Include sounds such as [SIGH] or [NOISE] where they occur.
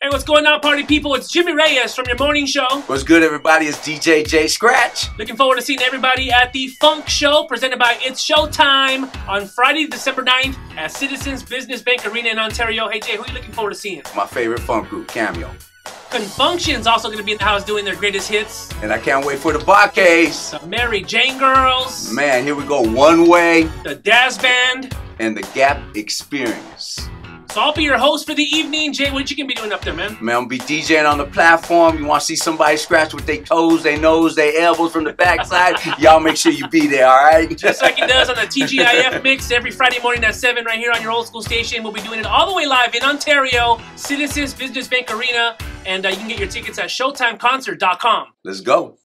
Hey, what's going on, party people? It's Jimmy Reyes from your morning show. What's good, everybody? It's DJ J Scratch. Looking forward to seeing everybody at the Funk Show presented by It's Showtime on Friday, December 9th at Citizens Business Bank Arena in Ontario. Hey, Jay, who are you looking forward to seeing? My favorite funk group, Cameo. Con Funk Shun's also going to be in the house doing their greatest hits. And I can't wait for the Bar Kays. The Mary Jane Girls. Man, here we go. One Way The Dazz Band. and the Gap Experience. So I'll be your host for the evening. Jay, what you gonna be doing up there, man? Man, I'm gonna be DJing on the platform. You wanna see somebody scratch with their toes, their nose, their elbows from the backside? [LAUGHS] Y'all make sure you be there, alright? Just like he does on the [LAUGHS] TGIF mix every Friday morning at 7 right here on your old school station. We'll be doing it all the way live in Ontario, Citizens Business Bank Arena, and uh, you can get your tickets at ShowtimeConcert.com. Let's go.